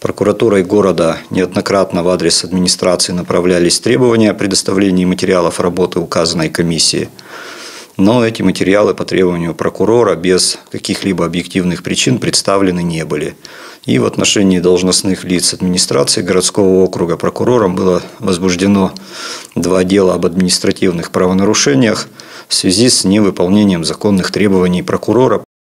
Прокуратурой города неоднократно в адрес администрации направлялись требования о предоставлении материалов работы указанной комиссии. Но эти материалы по требованию прокурора без каких-либо объективных причин представлены не были. И в отношении должностных лиц администрации городского округа прокурором было возбуждено два дела об административных правонарушениях в связи с невыполнением законных требований прокурора